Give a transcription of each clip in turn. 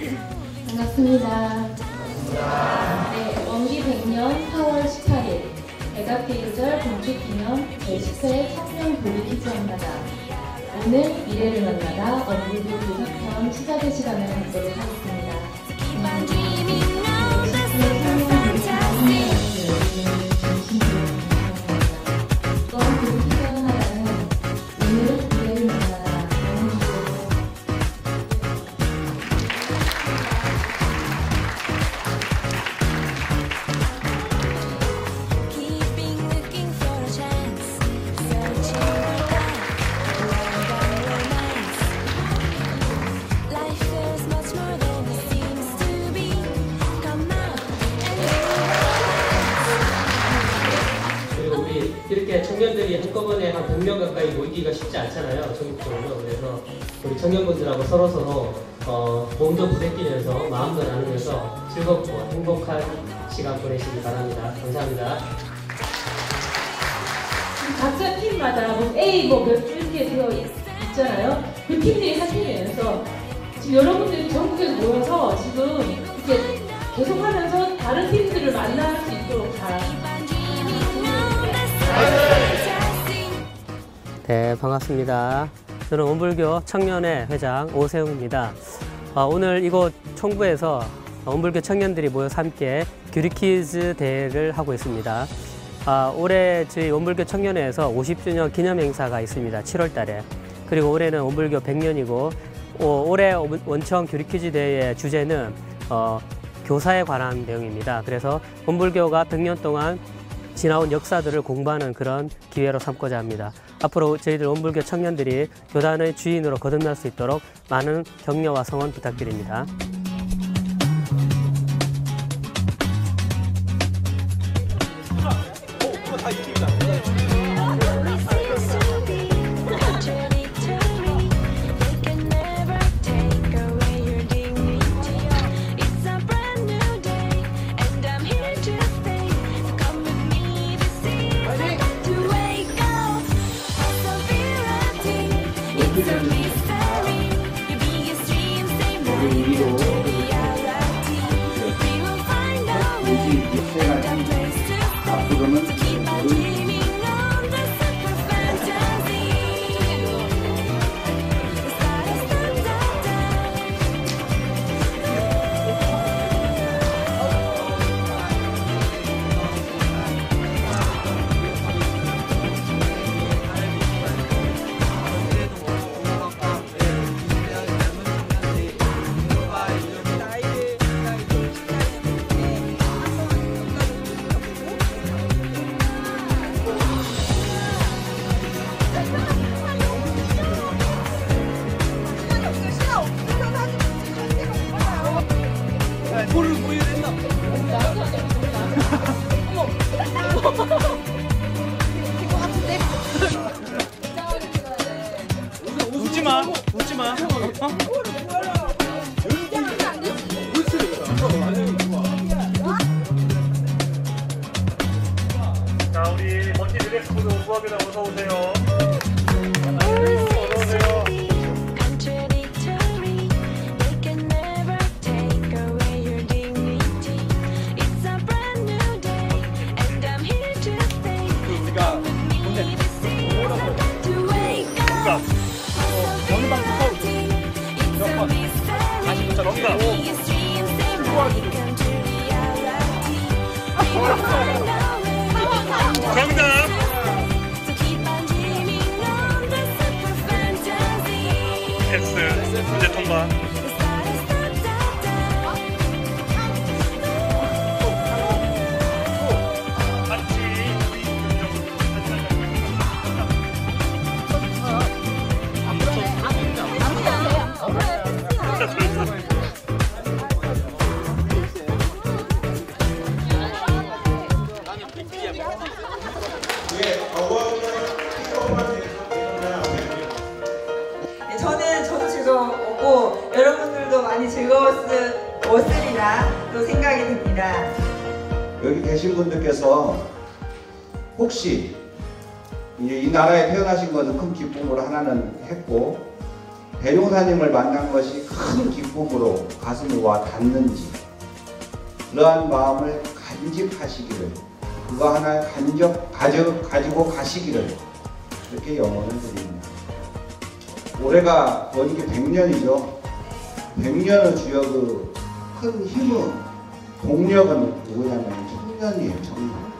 반갑습니다. 네, 원기 100년 4월 18일 대각계유절 건축기념 제10회 청년 보리기체입니다. 오늘 미래를 만나다 원기부 교사편 시작의 시간을 갖도록 하겠습니다. 청년들이 한꺼번에 한 100명 가까이 모이기가 쉽지 않잖아요. 전국적으로. 그래서 우리 청년분들하고 서로서로 어, 몸도 부대끼면서 마음도 나누면서 즐겁고 행복한 시간 보내시기 바랍니다. 감사합니다. 각자 팀마다 뭐 A 뭐몇 이렇게 되어 있- 있잖아요. 그 팀들이 사실이면서 지금 여러분들이 전국에서 모여서 지금 이렇게 계속 하면서 다른 팀들을 만날 수 있도록 다 네, 반갑습니다. 저는 원불교 청년회 회장 오세웅입니다. 아, 오늘 이곳 총부에서 원불교 청년들이 모여서 함께 규리퀴즈 대회를 하고 있습니다. 아, 올해 저희 원불교 청년회에서 50주년 기념 행사가 있습니다. 7월 달에. 그리고 올해는 원불교 100년이고 올해 원청 규리퀴즈 대회의 주제는 어, 교사에 관한 내용입니다. 그래서 원불교가 100년 동안 지나온 역사들을 공부하는 그런 기회로 삼고자 합니다. 앞으로 저희들 원불교 청년들이 교단의 주인으로 거듭날 수 있도록 많은 격려와 성원 부탁드립니다. 앞 웃지 마, 웃지 마. 자, 우리 먼지 드레스 코드 우아하게 어서 오세요. 즐거웠으리라 또 생각이 듭니다. 여기 계신 분들께서 혹시 이 나라에 태어나신 것은 큰 기쁨으로 하나는 했고 대종사님을 만난 것이 큰 기쁨으로 가슴에 와 닿는지 그러한 마음을 간직하시기를 그거 하나 간적 가져 가지고 가시기를 이렇게 영원을 드립니다. 올해가 원기 100년이죠. 100년을 주여 그 큰 힘은 동력은 누구냐면 청년이에요. 청년.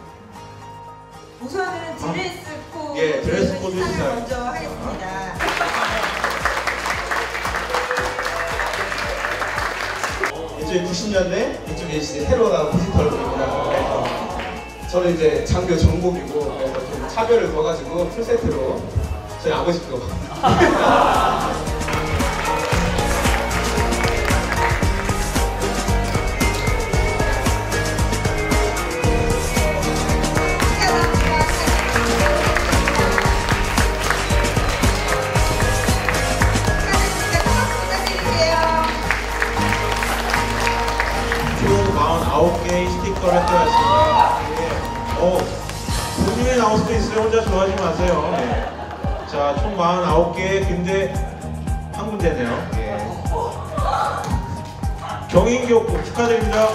우선은 드레스 코드 예, 드레스 코드 인사. 먼저 하겠습니다. 1990년대 이쪽에 이제 새로 나온 디지털 입니다 저는 이제 장교 정복이고 그래서 좀 차별을 둬가지고 풀세트로 저희 아버지 거 49개의 스티커를 떼었습니다. 예. 어, 본인이 나올 수도 있어요. 혼자 좋아하지 마세요. 예. 자, 총 49개, 근데 한 군데네요. 예. 경인기업부 축하드립니다.